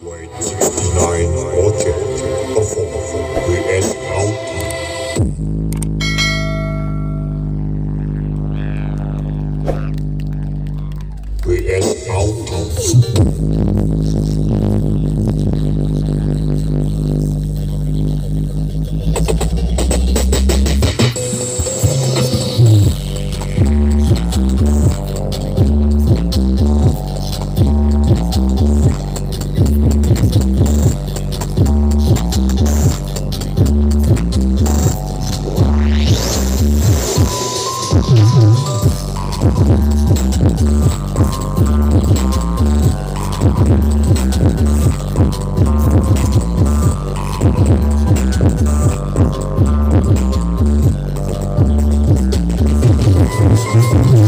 Wait, nine, perform.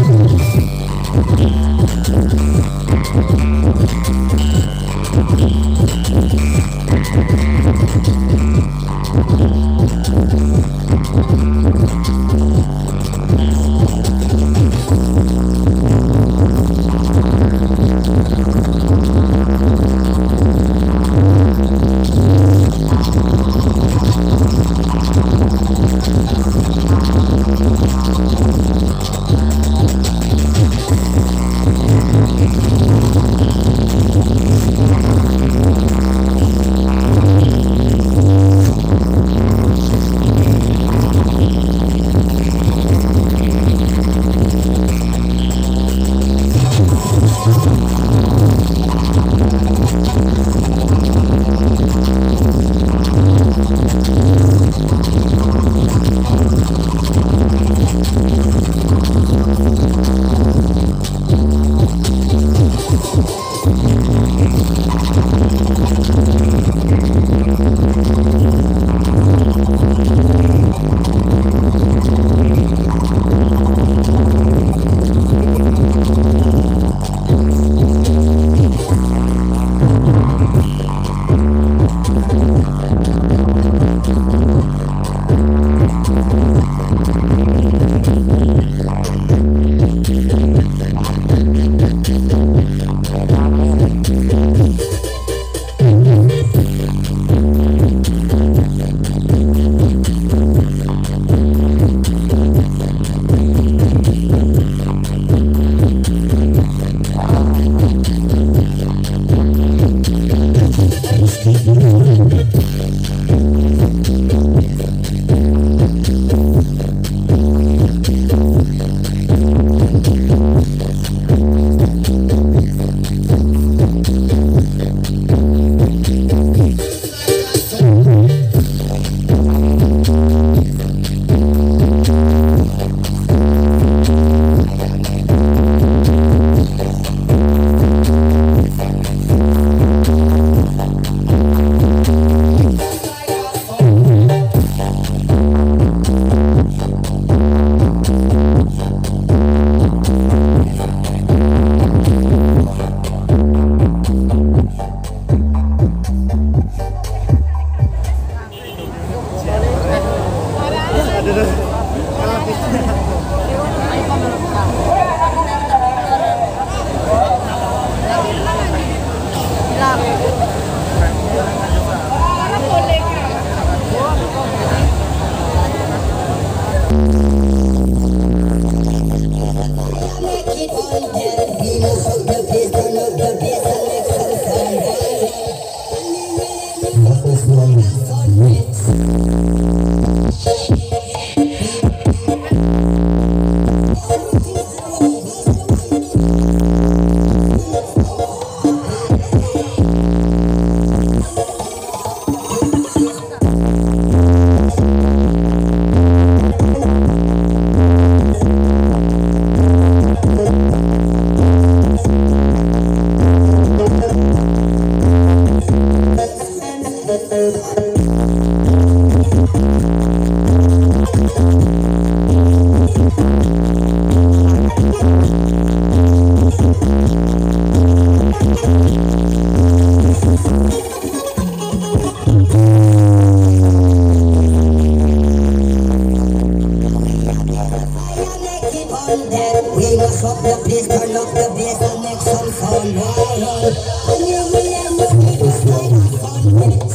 Thank you.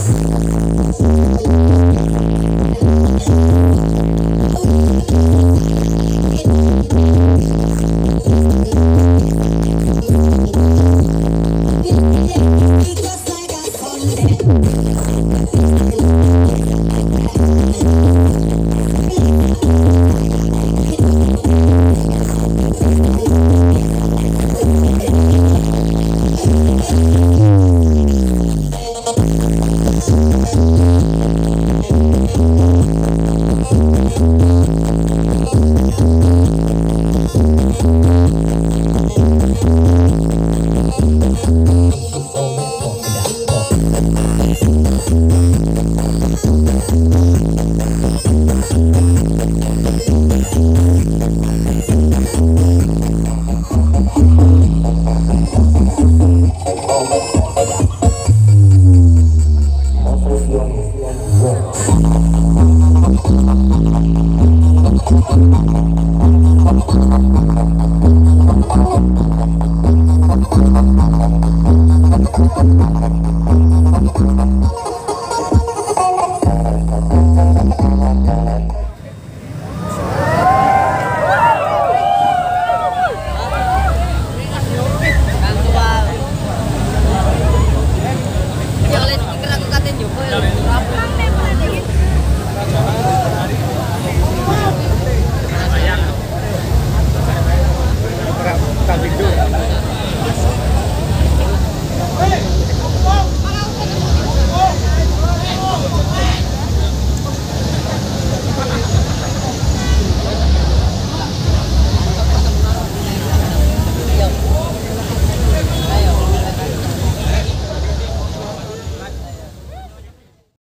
Thank